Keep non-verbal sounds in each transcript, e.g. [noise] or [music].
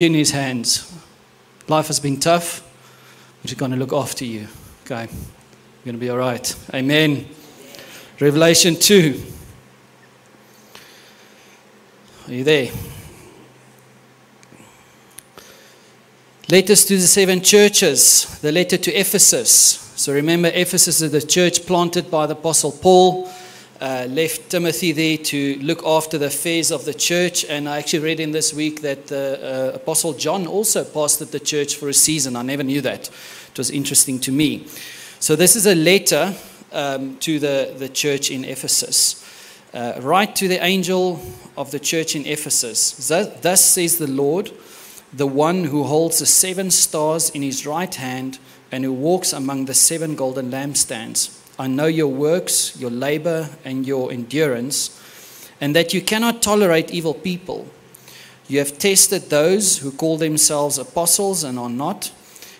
in His hands. Life has been tough, but He's going to look after you. Okay? You're going to be all right. Amen. Revelation 2. Are you there? Letters to the seven churches, the letter to Ephesus. So remember, Ephesus is the church planted by the Apostle Paul uh, left Timothy there to look after the affairs of the church. And I actually read in this week that the uh, Apostle John also pastored the church for a season. I never knew that. It was interesting to me. So, this is a letter um, to the, the church in Ephesus. Uh, write to the angel of the church in Ephesus. Thus says the Lord, the one who holds the seven stars in his right hand and who walks among the seven golden lampstands. I know your works, your labor, and your endurance, and that you cannot tolerate evil people. You have tested those who call themselves apostles and are not,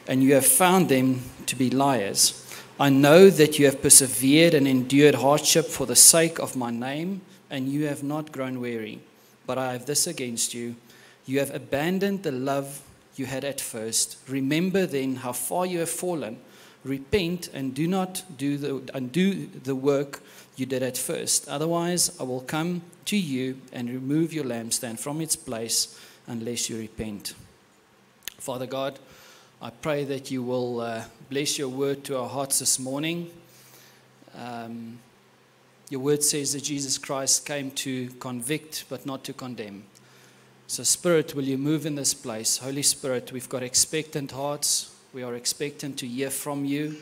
and you have found them to be liars. I know that you have persevered and endured hardship for the sake of my name, and you have not grown weary. But I have this against you you have abandoned the love you had at first. Remember then how far you have fallen repent and do not do the, undo the work you did at first. Otherwise, I will come to you and remove your lampstand from its place unless you repent. Father God, I pray that you will uh, bless your word to our hearts this morning. Um, your word says that Jesus Christ came to convict but not to condemn. So, Spirit, will you move in this place? Holy Spirit, we've got expectant hearts. We are expectant to hear from you.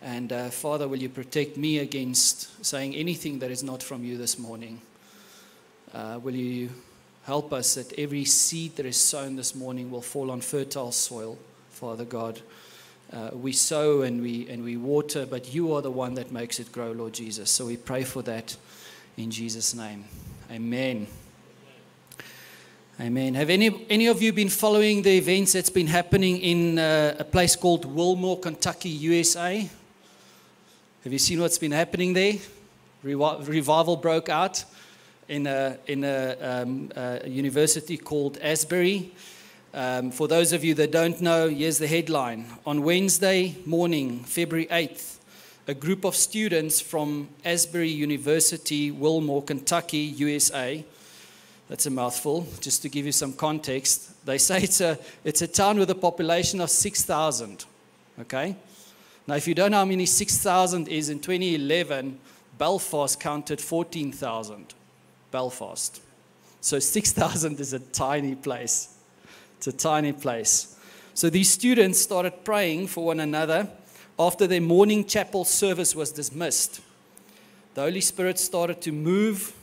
And uh, Father, will you protect me against saying anything that is not from you this morning? Uh, will you help us that every seed that is sown this morning will fall on fertile soil, Father God? Uh, we sow and we, and we water, but you are the one that makes it grow, Lord Jesus. So we pray for that in Jesus' name. Amen. Amen. Have any, any of you been following the events that's been happening in uh, a place called Wilmore, Kentucky, USA? Have you seen what's been happening there? revival broke out in a, in a, um, a university called Asbury. Um, for those of you that don't know, here's the headline. On Wednesday morning, February 8th, a group of students from Asbury University, Wilmore, Kentucky, USA, that's a mouthful. Just to give you some context, they say it's a, it's a town with a population of 6,000. Okay? Now, if you don't know how many 6,000 is in 2011, Belfast counted 14,000. Belfast. So [laughs] 6,000 is a tiny place. It's a tiny place. So these students started praying for one another after their morning chapel service was dismissed. The Holy Spirit started to move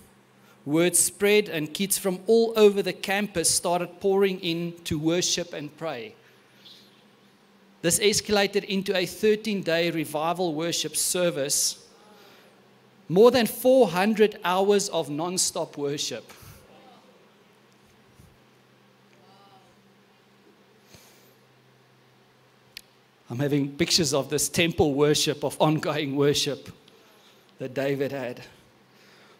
Word spread, and kids from all over the campus started pouring in to worship and pray. This escalated into a 13 day revival worship service, more than 400 hours of non stop worship. I'm having pictures of this temple worship, of ongoing worship that David had.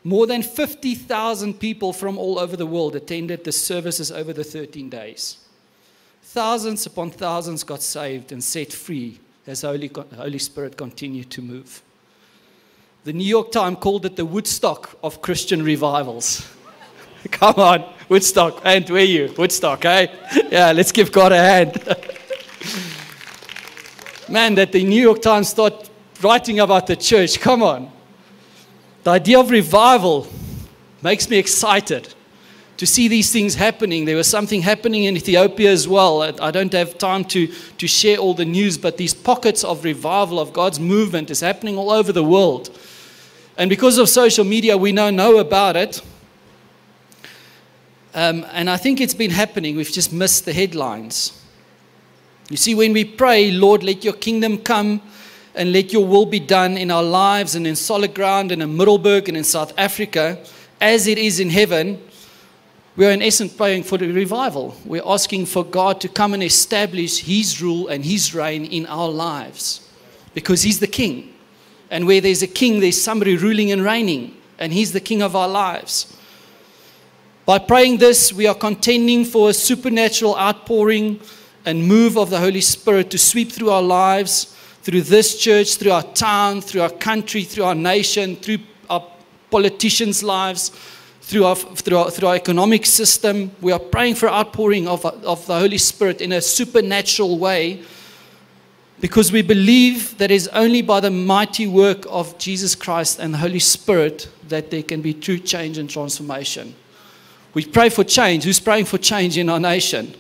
More than 50,000 people from all over the world attended the services over the 13 days. Thousands upon thousands got saved and set free as the Holy, Holy Spirit continued to move. The New York Times called it the Woodstock of Christian revivals. [laughs] Come on, Woodstock. And where you? Woodstock, eh? Yeah, let's give God a hand. [laughs] Man, that the New York Times start writing about the church. Come on. The idea of revival makes me excited to see these things happening. There was something happening in Ethiopia as well. I don't have time to, to share all the news, but these pockets of revival of God's movement is happening all over the world. And because of social media, we now know about it. Um, and I think it's been happening. We've just missed the headlines. You see, when we pray, Lord, let your kingdom come and let your will be done in our lives and in solid ground and in Middelburg and in South Africa as it is in heaven, we are in essence praying for the revival. We're asking for God to come and establish His rule and His reign in our lives because He's the King. And where there's a king, there's somebody ruling and reigning, and He's the King of our lives. By praying this, we are contending for a supernatural outpouring and move of the Holy Spirit to sweep through our lives, through this church, through our town, through our country, through our nation, through our politicians' lives, through our, through our, through our economic system. We are praying for outpouring of, of the Holy Spirit in a supernatural way because we believe that it is only by the mighty work of Jesus Christ and the Holy Spirit that there can be true change and transformation. We pray for change. Who's praying for change in our nation?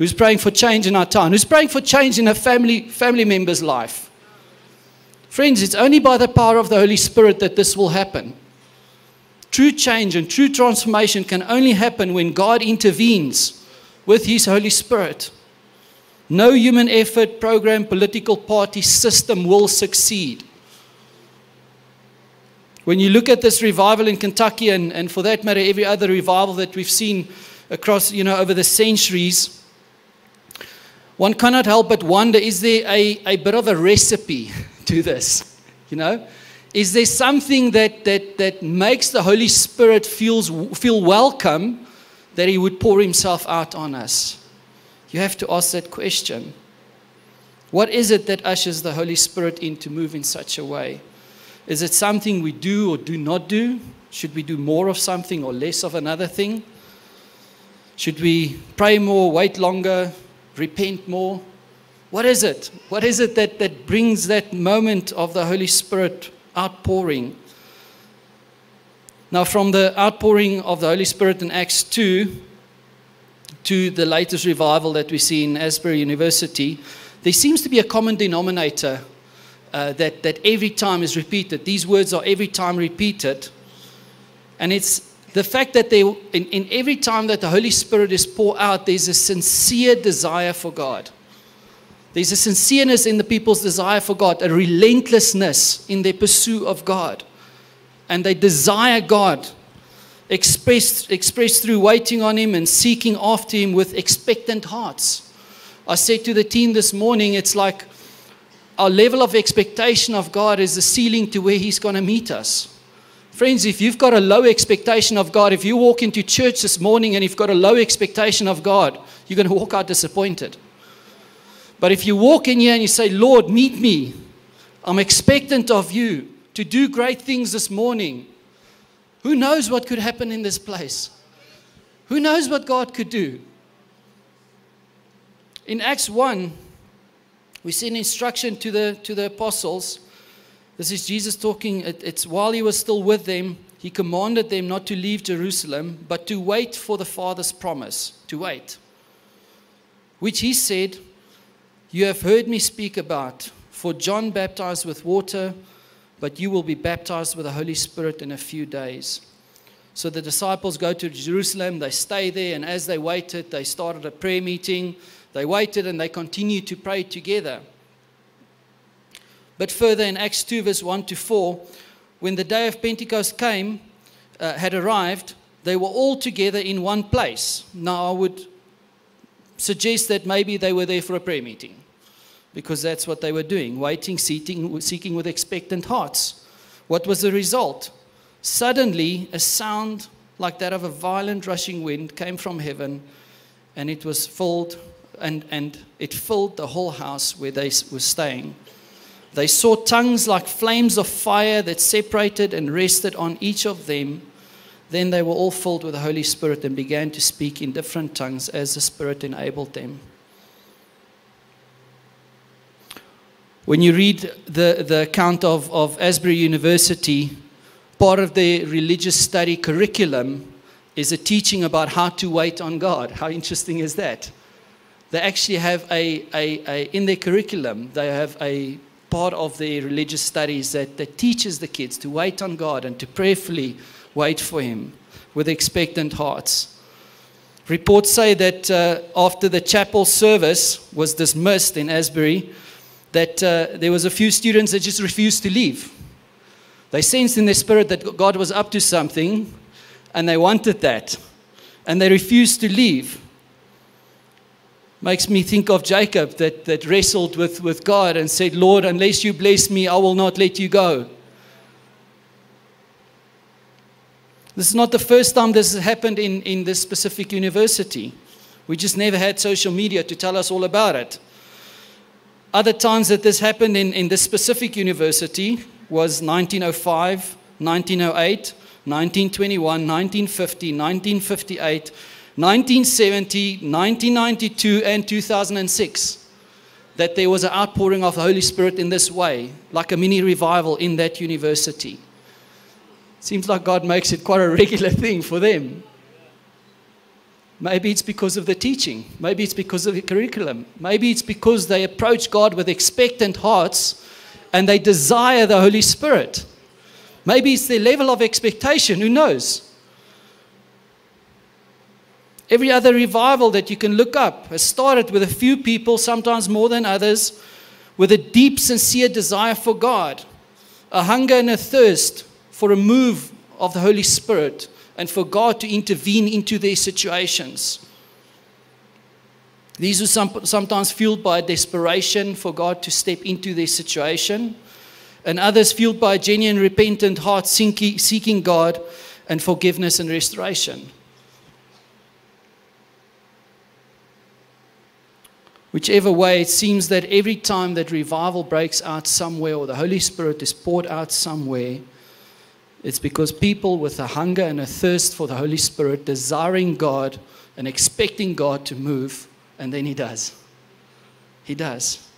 Who's praying for change in our town? Who's praying for change in a family, family member's life? Friends, it's only by the power of the Holy Spirit that this will happen. True change and true transformation can only happen when God intervenes with His Holy Spirit. No human effort, program, political party, system will succeed. When you look at this revival in Kentucky, and, and for that matter, every other revival that we've seen across, you know, over the centuries, one cannot help but wonder is there a, a bit of a recipe [laughs] to this? You know? Is there something that, that, that makes the Holy Spirit feels, feel welcome that He would pour Himself out on us? You have to ask that question. What is it that ushers the Holy Spirit in to move in such a way? Is it something we do or do not do? Should we do more of something or less of another thing? Should we pray more, wait longer, repent more? What is it? What is it that, that brings that moment of the Holy Spirit outpouring. Now, from the outpouring of the Holy Spirit in Acts 2 to the latest revival that we see in Asbury University, there seems to be a common denominator uh, that, that every time is repeated. These words are every time repeated. And it's the fact that they, in, in every time that the Holy Spirit is poured out, there's a sincere desire for God. There's a sincereness in the people's desire for God, a relentlessness in their pursuit of God. And they desire God, expressed, expressed through waiting on Him and seeking after Him with expectant hearts. I said to the team this morning, it's like our level of expectation of God is the ceiling to where He's going to meet us. Friends, if you've got a low expectation of God, if you walk into church this morning and you've got a low expectation of God, you're going to walk out disappointed. But if you walk in here and you say, Lord, meet me, I'm expectant of you to do great things this morning, who knows what could happen in this place? Who knows what God could do? In Acts 1, we see an instruction to the, to the apostles. This is Jesus talking, it, it's while he was still with them, he commanded them not to leave Jerusalem, but to wait for the Father's promise, to wait. Which he said, you have heard me speak about. For John baptized with water, but you will be baptized with the Holy Spirit in a few days. So the disciples go to Jerusalem, they stay there, and as they waited, they started a prayer meeting. They waited and they continued to pray together. But further in Acts 2, verse 1 to 4, when the day of Pentecost came, uh, had arrived, they were all together in one place. Now, I would suggest that maybe they were there for a prayer meeting because that's what they were doing waiting, seeking, seeking with expectant hearts. What was the result? Suddenly, a sound like that of a violent rushing wind came from heaven, and it was filled, and, and it filled the whole house where they were staying. They saw tongues like flames of fire that separated and rested on each of them. Then they were all filled with the Holy Spirit and began to speak in different tongues as the Spirit enabled them. When you read the, the account of, of Asbury University, part of their religious study curriculum is a teaching about how to wait on God. How interesting is that? They actually have a, a, a in their curriculum, they have a part of the religious studies that, that teaches the kids to wait on God and to prayerfully wait for Him with expectant hearts. Reports say that uh, after the chapel service was dismissed in Asbury, that uh, there was a few students that just refused to leave. They sensed in their spirit that God was up to something, and they wanted that, and they refused to leave. Makes me think of Jacob that, that wrestled with, with God and said, Lord, unless you bless me, I will not let you go. This is not the first time this has happened in, in this specific university. We just never had social media to tell us all about it. Other times that this happened in, in this specific university was 1905, 1908, 1921, 1950, 1958, 1970, 1992, and 2006. That there was an outpouring of the Holy Spirit in this way, like a mini revival in that university. Seems like God makes it quite a [laughs] regular thing for them. Maybe it's because of the teaching. Maybe it's because of the curriculum. Maybe it's because they approach God with expectant hearts and they desire the Holy Spirit. Maybe it's their level of expectation. Who knows? Every other revival that you can look up has started with a few people, sometimes more than others, with a deep, sincere desire for God, a hunger and a thirst for a move of the Holy Spirit and for God to intervene into their situations. These are some, sometimes fueled by desperation for God to step into their situation, and others fueled by a genuine, repentant heart seeking God and forgiveness and restoration. Whichever way, it seems that every time that revival breaks out somewhere or the Holy Spirit is poured out somewhere, it's because people with a hunger and a thirst for the Holy Spirit, desiring God and expecting God to move, and then He does. He does.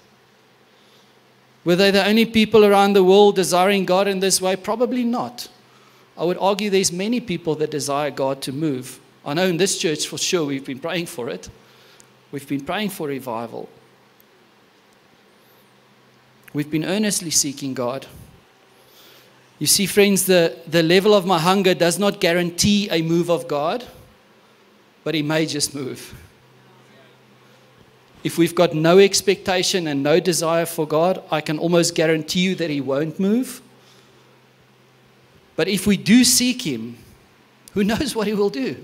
Were they the only people around the world desiring God in this way? Probably not. I would argue there's many people that desire God to move. I know in this church for sure we've been praying for it. We've been praying for revival. We've been earnestly seeking God. You see, friends, the, the level of my hunger does not guarantee a move of God, but He may just move. If we've got no expectation and no desire for God, I can almost guarantee you that He won't move. But if we do seek Him, who [laughs] knows what He will do?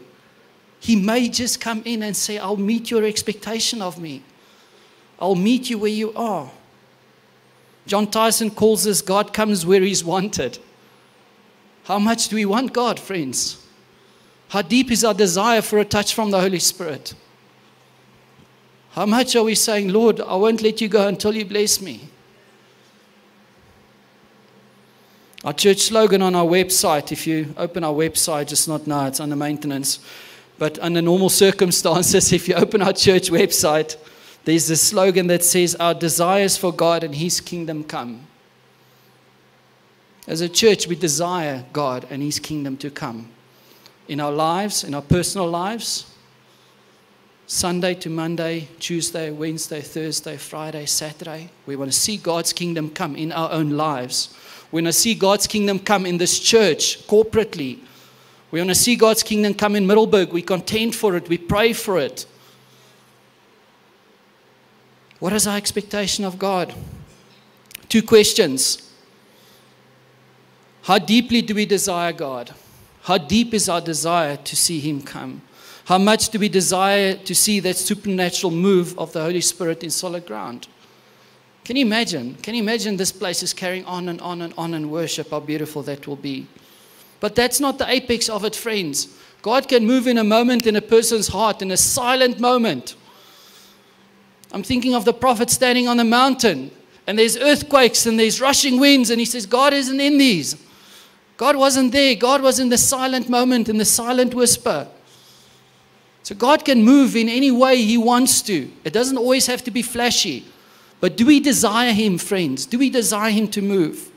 He may just come in and say, I'll meet your expectation of me. I'll meet you where you are. Jon Tyson calls this God comes where He's wanted. How much do we want God, friends? How deep is our desire for a touch from the Holy Spirit? How much are we saying, Lord, I won't let you go until you bless me? Our church slogan on our website, if you open our website, just not now, it's under maintenance. But under normal circumstances, [laughs] if you open our church website, there's a slogan that says, Our desires for God and His kingdom come. As a church, we desire God and His kingdom to come in our lives, in our personal lives. Sunday to Monday, Tuesday, Wednesday, Thursday, Friday, Saturday. We want to see God's kingdom come in our own lives. We want to see God's kingdom come in this church corporately. We want to see God's kingdom come in Middelburg. We contend for it. We pray for it. What is our expectation of God? Two questions. How deeply do we desire God? How deep is our desire to see Him come? How much do we desire to see that supernatural move of the Holy Spirit in solid ground? Can you imagine? Can you imagine this place is carrying on and on and on in worship? How beautiful that will be. But that's not the apex of it, friends. God can move in a moment in a person's heart, in a silent moment. I'm thinking of the prophet standing on a mountain, and there's earthquakes and there's rushing winds, and he says, God isn't in these. God wasn't there. God was in the silent moment, in the silent whisper. So God can move in any way He wants to. It doesn't always have to be flashy. But do we desire Him, friends? Do we desire Him to move?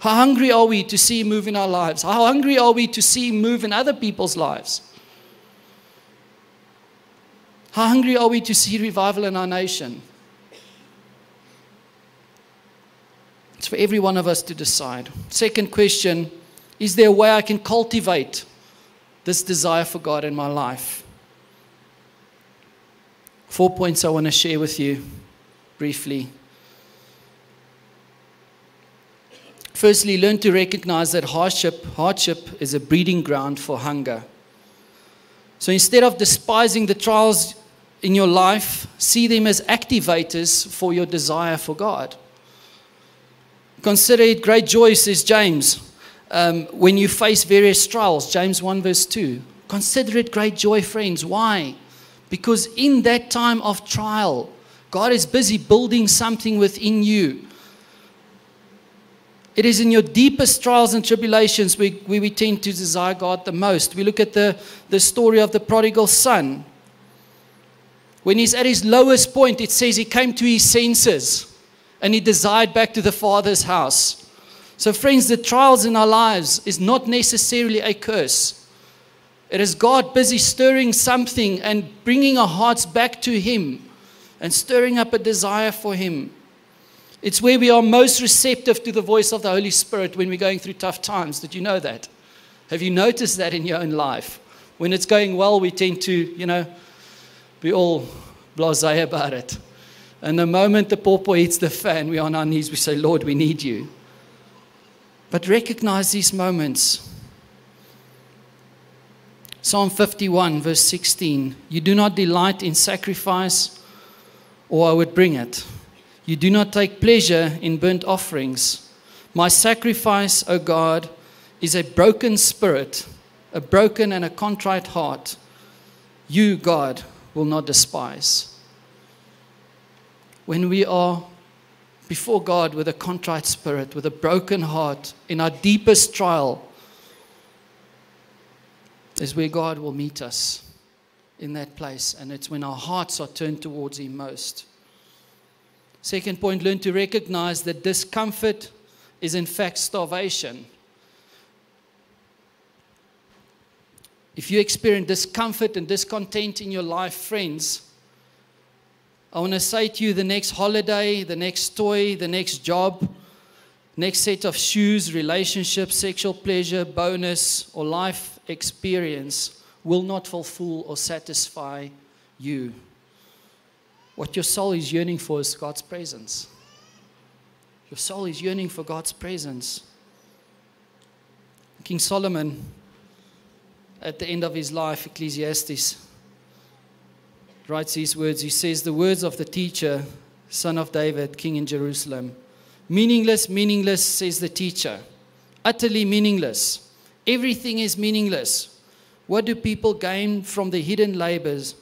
How hungry are we to see move in our lives? How hungry are we to see move in other people's lives? How hungry are we to see revival in our nation? It's for every one of us to decide. Second question is there a way I can cultivate this desire for God in my life? Four points I want to share with you briefly. Firstly, learn to recognize that hardship, hardship is a breeding ground for hunger. So instead of despising the trials in your life, see them as activators for your desire for God. Consider it great joy, says James, um, when you face various trials. James 1, verse 2. Consider it great joy, friends. Why? Because in that time of trial, God is busy building something within you. It is in your deepest trials and tribulations where, where we tend to desire God the most. We look at the, the story of the prodigal son. When he's at his lowest point, it says he came to his senses and he desired back to the Father's house. So, friends, the trials in our lives is not necessarily a curse. It is God busy stirring something and bringing our hearts back to Him and stirring up a desire for Him. It's where we are most receptive to the voice of the Holy Spirit when we're going through tough times. Did you know that? Have you noticed that in your own life? When it's going well, we tend to, you know, be all blase about it. And the moment the pawpaw hits the fan, we're on our knees, we say, Lord, we need you. But recognize these moments. Psalm 51, verse 16 You do not delight in sacrifice, or I would bring it. You do not take pleasure in burnt offerings. My sacrifice, O God, is a broken spirit, a broken and a contrite heart. You, God, will not despise. When we are before God with a contrite spirit, with a broken heart, in our deepest trial, is where God will meet us in that place. And it's when our hearts are turned towards Him most. Second point, learn to recognize that discomfort is in fact starvation. If you experience discomfort and discontent in your life, friends, I want to say to you the next holiday, the next toy, the next job, next set of shoes, relationship, sexual pleasure, bonus, or life experience will not fulfill or satisfy you. What your soul is yearning for is God's presence. Your soul is yearning for God's presence. King Solomon, at the end of his life, Ecclesiastes, writes these words. He says, The words of the teacher, son of David, king in Jerusalem. Meaningless, meaningless, says the teacher. Utterly meaningless. Everything is meaningless. What do people gain from the hidden labors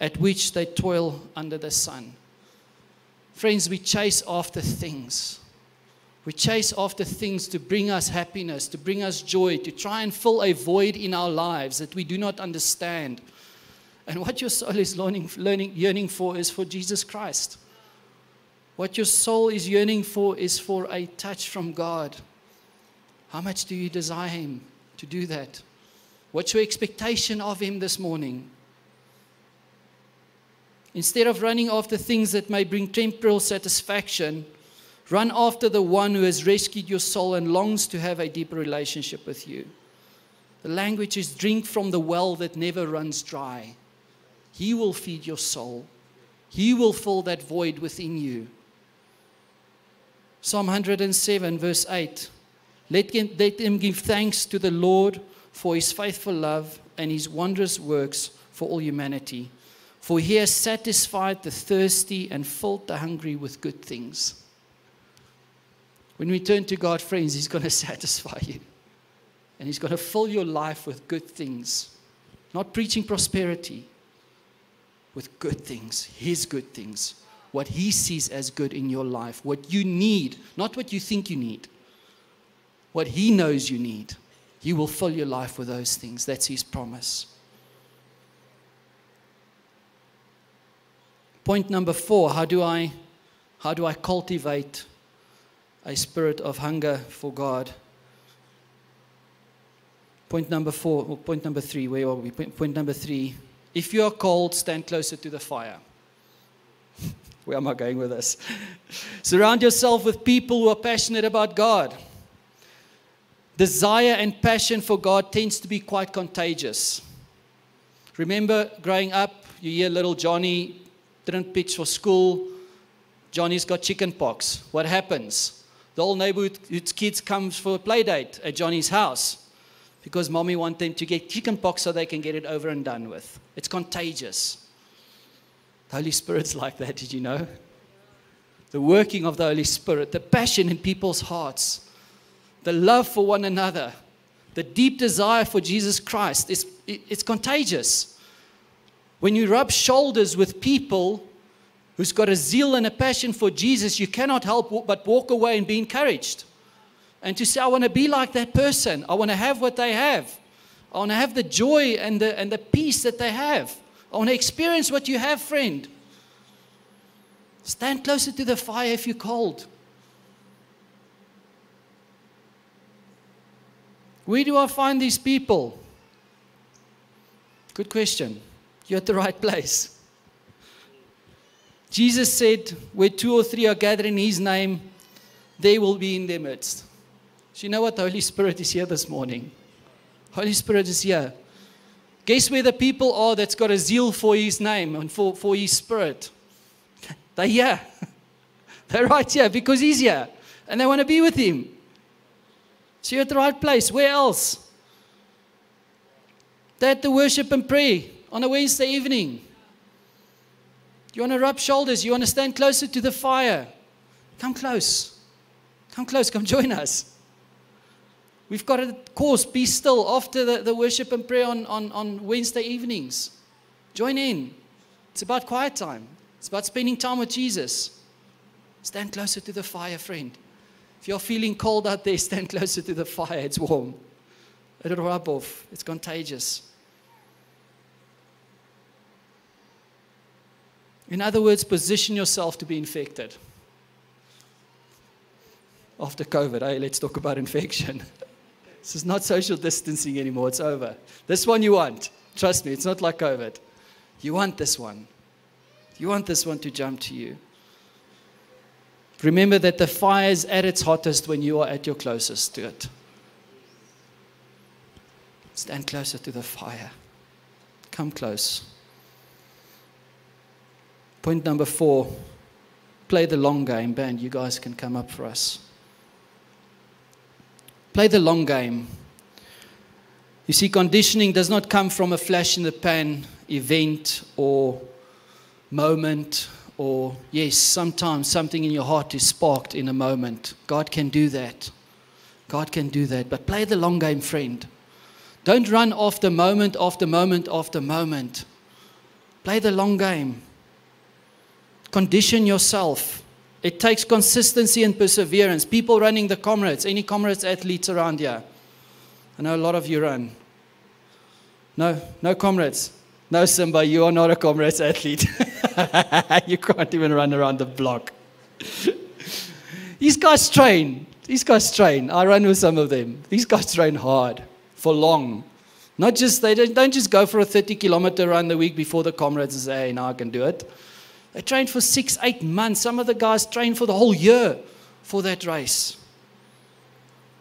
at which they toil under the sun. Friends, we chase after things. We chase after things to bring us happiness, to bring us joy, to try and fill a void in our lives that we do not understand. And what your soul is learning, learning, yearning for is for Jesus Christ. What your soul is yearning for is for a touch from God. How much do you desire Him to do that? What's your expectation of Him this morning? Instead of running after things that may bring temporal satisfaction, run after the one who has rescued your soul and longs to have a deeper relationship with you. The language is drink from the well that never runs dry. He will feed your soul, He will fill that void within you. Psalm 107, verse 8 let him, let give thanks to the Lord for his faithful love and his wondrous works for all humanity. For he has satisfied the thirsty and filled the hungry with good things. When we turn to God, friends, he's going [laughs] to satisfy you. And he's going to fill your life with good things. Not preaching prosperity, with good things, his good things. What he sees as good in your life, what you need, not what you think you need. What he knows you need. He will fill your life with those things. That's his promise. Point number four how do I, how do I cultivate a spirit of hunger for God? Point number four, or point number three, where are we? Point, point number three if you are cold, stand closer to the fire. [laughs] Where am I going with this? [laughs] Surround yourself with people who are passionate about God. Desire and passion for God tends to be quite contagious. Remember growing up, you hear little Johnny didn't pitch for school. Johnny's got chicken pox. What happens? The whole neighborhood's kids comes for a play date at Johnny's house because mommy wants them to get chicken pox so they can get it over and done with. It's contagious. The Holy Spirit's [laughs] like that, did you know? The working of the Holy Spirit, the passion in people's hearts the love for one another, the deep desire for Jesus Christ, is, it's contagious. When you rub shoulders with people who's got a zeal and a passion for Jesus, you cannot help but walk away and be encouraged. And to say, I want to be like that person. I want to have what they have. I want to have the joy and the, and the peace that they have. I want to experience what you have, friend. Stand closer to the fire if you're cold. Where do I find these people? Good question. You're at the right place. Jesus said, Where two or three are gathered in His name, they will be in their midst. So, you know what? The Holy Spirit is here this morning. Holy Spirit is here. Guess where the people are that's got a zeal for His name and for, for His Spirit? They're here. [laughs] They're right here because He's here. And they want to be with Him. So you're at the right place. Where else? They're at the worship and pray on a Wednesday evening. You want to rub shoulders. You want to stand closer to the fire. Come close. Come close. Come join us. We've got a course, Be Still, after the, the worship and prayer on, on, on Wednesday evenings. Join in. It's about quiet time, it's about spending time with Jesus. Stand closer to the fire, friend. If you're feeling cold out there, [laughs] stand closer to the fire. It's warm. It'll rub off, it's contagious. In other words, position yourself to be infected. After COVID, hey, let's talk about infection. [laughs] This is not social distancing anymore. It's over. This one you want. Trust me, it's not like COVID. You want this one. You want this one to jump to you. Remember that the fire is at its hottest when you are at your closest to it. Stand closer to the fire. Come close. Point number four play the long game. Band, you guys can come up for us. Play the long game. You see, conditioning does not come from a flash in the pan event or moment, or yes, sometimes something in your heart is sparked in a moment. God can do that. God can do that. But play the long game, friend. Don't run after moment after moment after moment. Play the long game. Condition yourself. It takes consistency and perseverance. People running the comrades, any comrades athletes around here? I know a lot of you run. No, no comrades. No, Simba, you are not a comrades athlete. [laughs] you can't even run around the block. [laughs] These guys train. These guys train. I run with some of them. These guys train hard for long. Not just they don't, don't just go for a 30 kilometer run the week before the comrades say, hey, now I can do it. They trained for six, eight months. Some of the guys trained for the whole year for that race.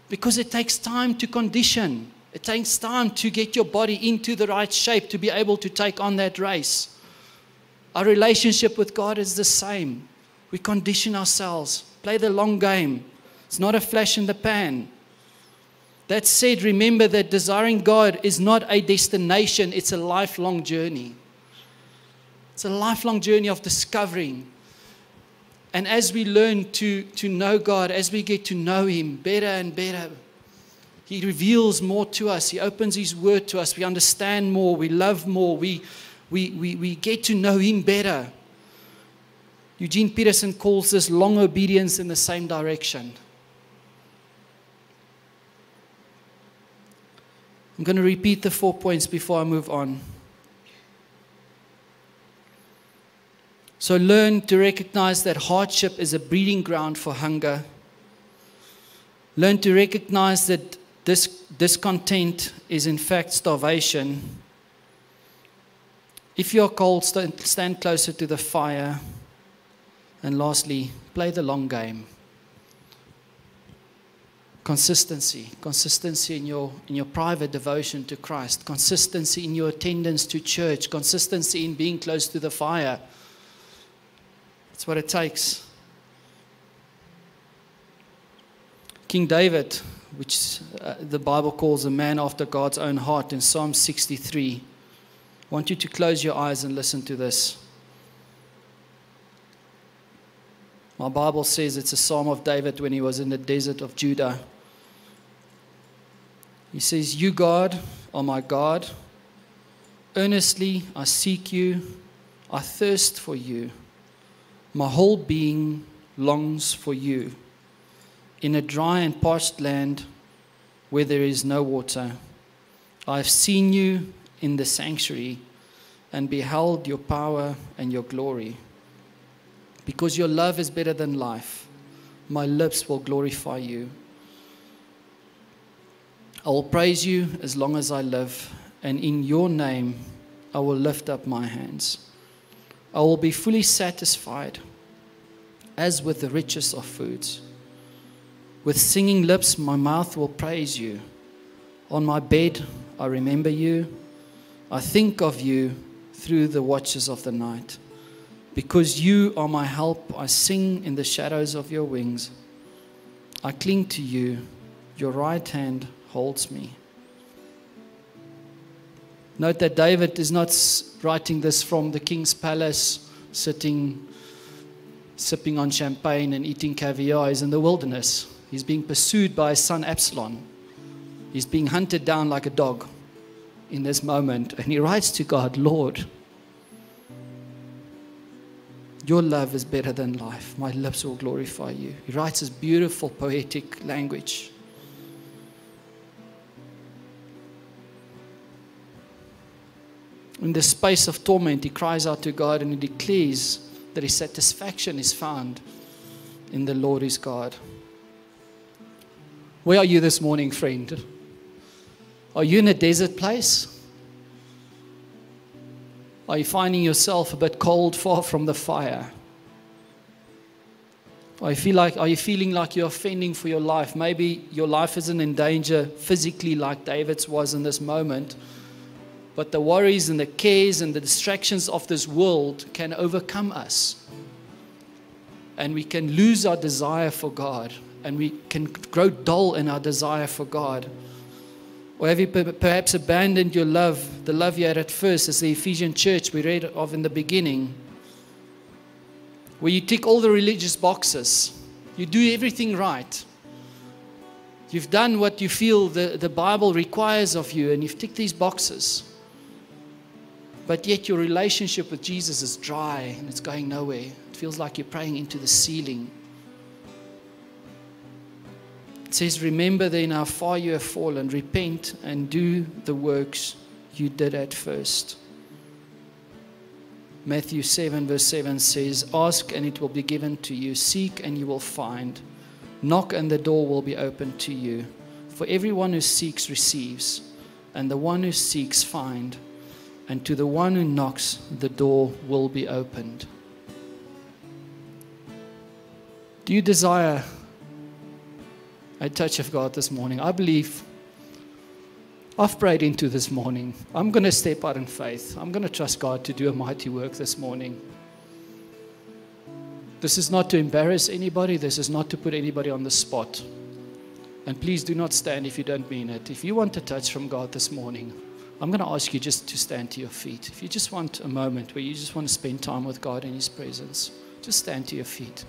Because it takes time to condition, it takes time to get your body into the right shape to be able to take on that race. Our relationship with God is the same. We condition ourselves, play the long game. It's not a flash in the pan. That said, remember that desiring God is not a destination, it's a lifelong journey. It's a lifelong journey of discovering. And as we learn to, to know God, as we get to know Him better and better, He reveals more to us. He opens His Word to us. We understand more. We love more. We, we, we, we get to know Him better. Eugene Peterson calls this long obedience in the same direction. I'm going to repeat the four points before I move on. So learn to recognize that hardship is a breeding ground for hunger. Learn to recognize that this discontent is in fact starvation. If you're cold, stand closer to the fire. And lastly, play the long game. Consistency, consistency in your, in your private devotion to Christ, consistency in your attendance to church, consistency in being close to the fire. That's what it takes. King David, which uh, the Bible calls a man after God's own heart in Psalm 63. I want you to close your eyes and listen to this. My Bible says it's a psalm of David when he was in the desert of Judah. He says, You, God, are my God. Earnestly I seek you. I thirst for you. My whole being longs for you. In a dry and parched land where there is no water, I have seen you in the sanctuary and beheld your power and your glory. Because your love is better than life, my lips will glorify you. I will praise you as long as I live, and in your name I will lift up my hands. I will be fully satisfied, as with the richest of foods. With singing lips, my mouth will praise you. On my bed, I remember you. I think of you through the watches of the night. Because you are my help, I sing in the shadows of your wings. I cling to you, your right hand holds me. Note that David is not writing this from the king's palace, sitting, sipping on champagne and eating caviar. He's in the wilderness. He's being pursued by his son Absalom. He's being hunted down like a dog in this moment. And he writes to God, Lord, your love is better than life. My lips will glorify you. He writes this beautiful poetic language. In the space of torment, he cries out to God and he declares that his satisfaction is found in the Lord his God. Where are you this morning, friend? Are you in a desert place? Are you finding yourself a bit cold, far from the fire? Are you, feel like, are you feeling like you're fending for your life? Maybe your life isn't in danger physically like David's was in this moment but the worries and the cares and the distractions of this world can overcome us. And we can lose our desire for God. And we can grow dull in our desire for God. Or have you perhaps abandoned your love, the love you had at first, as the Ephesian church we read of in the beginning, where you tick all the religious boxes, you do everything right. You've done what you feel the, the Bible requires of you, and you've ticked these boxes but yet your relationship with Jesus is dry and it's going nowhere. It feels like you're praying into the ceiling. It says, Remember then how far you have fallen, repent and do the works you did at first. Matthew 7, verse 7 says, Ask and it will be given to you, seek and you will find, knock and the door will be opened to you. For everyone who seeks receives, and the one who seeks finds and to the one who knocks, the door will be opened. Do you desire a touch of God this morning? I believe I've prayed into this morning. I'm going to step out in faith. I'm going to trust God to do a mighty work this morning. This is not to embarrass anybody, this is not to put anybody on the spot. And please do not stand if you don't mean it. If you want a touch from God this morning, I'm going to ask you just to stand to your feet. If you just want a moment where you just want to spend time with God in His presence, just stand to your feet.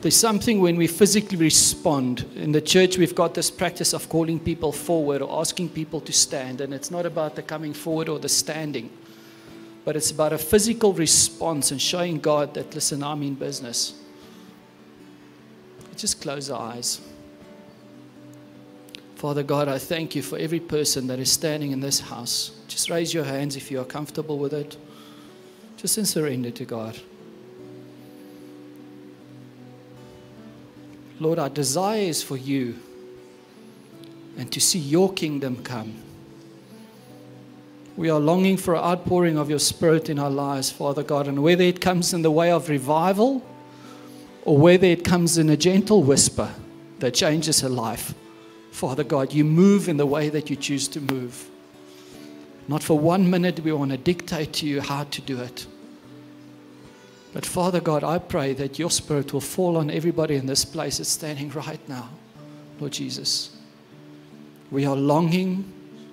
There's something when we physically respond. In the church, we've got this practice of calling people forward or asking people to stand, and it's not about the coming forward or the standing but it's about a physical response and showing God that, listen, I'm in business. Just close our eyes. Father God, I thank you for every person that is standing in this house. Just raise your hands if you are comfortable with it. Just in surrender to God. Lord, our desire is for you and to see your kingdom come. We are longing for an outpouring of your Spirit in our lives, Father God. And whether it comes in the way of revival or whether it comes in a gentle whisper that changes a life, Father God, you move in the way that you choose to move. Not for one minute do we want to dictate to you how to do it. But Father God, I pray that your Spirit will fall on everybody in this place that's standing right now, Lord Jesus. We are longing,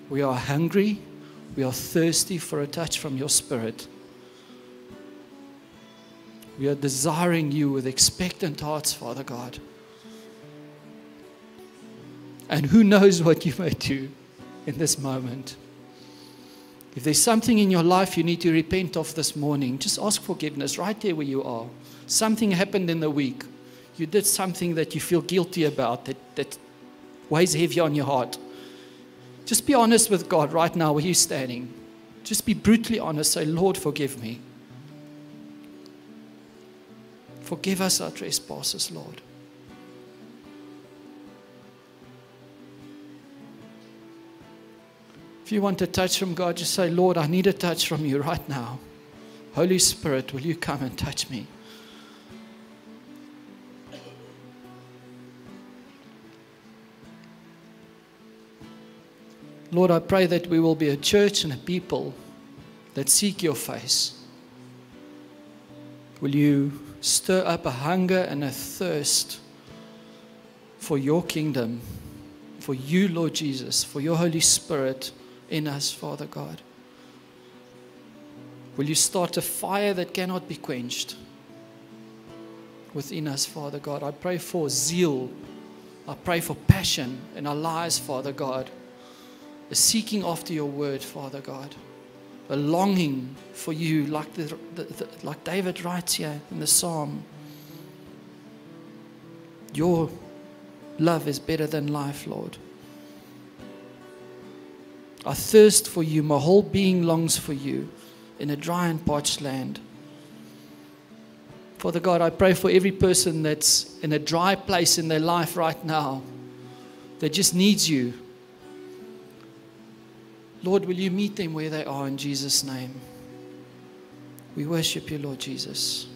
we are hungry we are thirsty for a touch from your Spirit. We are desiring you with expectant hearts, Father God. And who knows what you may do in this moment. If there's something in your life you need to repent of this morning, just ask forgiveness right there where you are. Something happened in the week. You did something that you feel guilty about, that, that weighs heavy on your heart. Just be honest with God right now where you're standing. Just be brutally honest. Say, Lord, forgive me. Forgive us our trespasses, Lord. If you want a touch from God, just say, Lord, I need a touch from you right now. Holy Spirit, will you come and touch me? Lord, I pray that we will be a church and a people that seek your face. Will you stir up a hunger and a thirst for your kingdom, for you, Lord Jesus, for your Holy Spirit in us, Father God? Will you start a fire that cannot be quenched within us, Father God? I pray for zeal. I pray for passion in our lives, Father God a seeking after your word, Father God, a longing for you, like, the, the, the, like David writes here in the psalm. Your love is better than life, Lord. I thirst for you. My whole being longs for you in a dry and parched land. Father God, I pray for every person that's in a dry place in their life right now that just needs you Lord, will you meet them where they are in Jesus' name? We worship you, Lord Jesus.